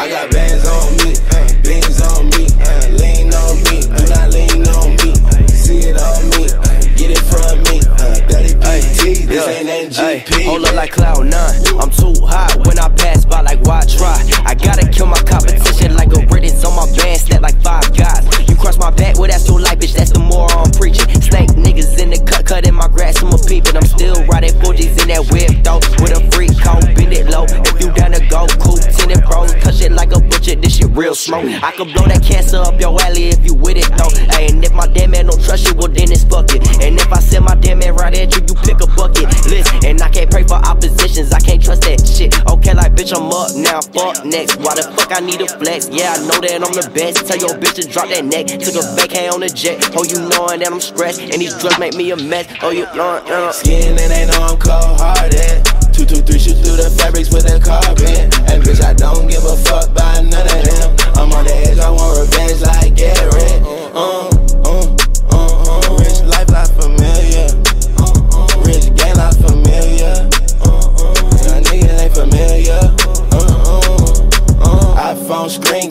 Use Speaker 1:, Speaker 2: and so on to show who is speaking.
Speaker 1: I got bands on this
Speaker 2: Yeah.
Speaker 1: ain't NGP.
Speaker 2: hold up like cloud nine. I'm too hot when I pass by, like why try? I gotta kill my competition like a British on my band, step like five guys. You cross my back, well that's your life, bitch. That's the moral I'm preaching. Snake niggas in the cut, cutting my grass, I'm a peeping. I'm still riding 4Gs in that whip though, with a freak coat, bend it low. If you down to go, cool, tinted pros, cut shit like a butcher. This shit real smoke. I could blow that cancer up your alley if you with it though. Hey, and if my damn man don't trust you, well you, you pick a bucket. Listen, and I can't pray for oppositions, I can't trust that shit. Okay, like bitch, I'm up now, fuck next. Why the fuck I need a flex? Yeah, I know that I'm the best. Tell your bitch to drop that neck. Took a vacay on the jet. Oh, you knowing that I'm stressed, and these drugs make me a mess. Oh, you know, you know.
Speaker 1: Skin and they know I'm cold hearted. Two, two, three, shoot through the fabrics with a carbon. And bitch, screen